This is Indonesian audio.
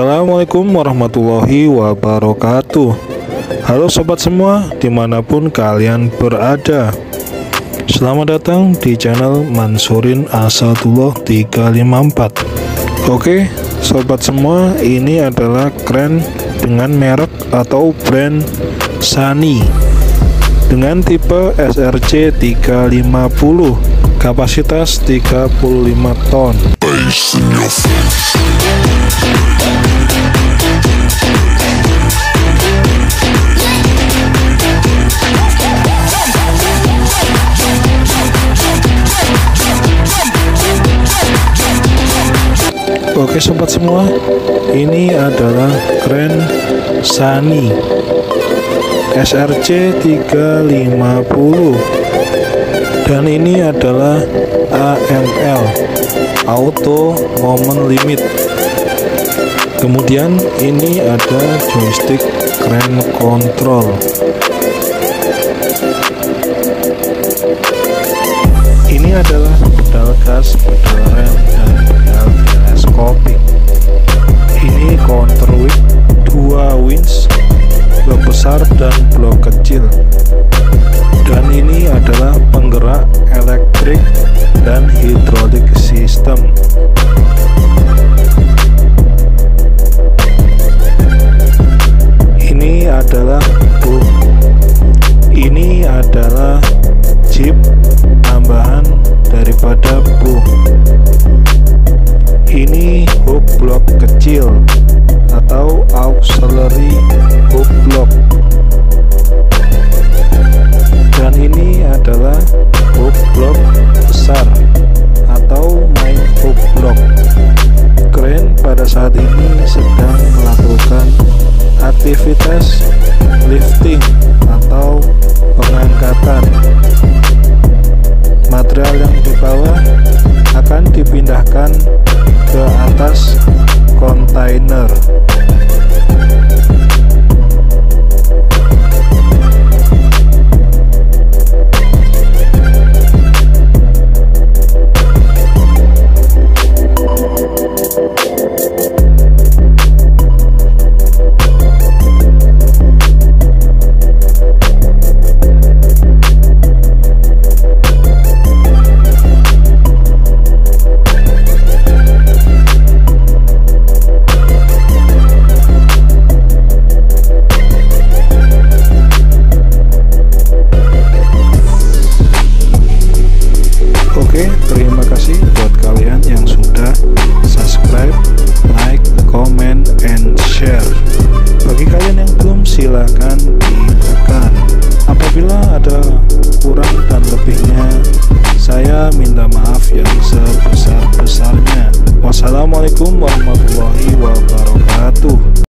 Assalamualaikum warahmatullahi wabarakatuh. Halo sobat semua di mana pun kalian berada. Selamat datang di channel Mansurin Asadullah 354 Oke sobat semua ini adalah kren dengan merek atau brand Sani dengan tipe SRC 350 kapasitas 35 ton. Oke sobat semua, ini adalah kren Sani SRC 350 dan ini adalah AML Auto Moment Limit. Kemudian ini ada joystick kren control. Ini adalah pedal gas, pedal rem, dan pedal teleskopik. Ini counterweight 2 winch blok besar dan blok kecil adalah jeep tambahan daripada boom ini hook block kecil atau auxiliary hook block. Dan ini adalah hook block besar atau main hook block. Keren pada saat ini sedang melakukan aktivitas dipindahkan minta maaf yang sebesar-besarnya. Wassalamualaikum warahmatullahi wabarakatuh.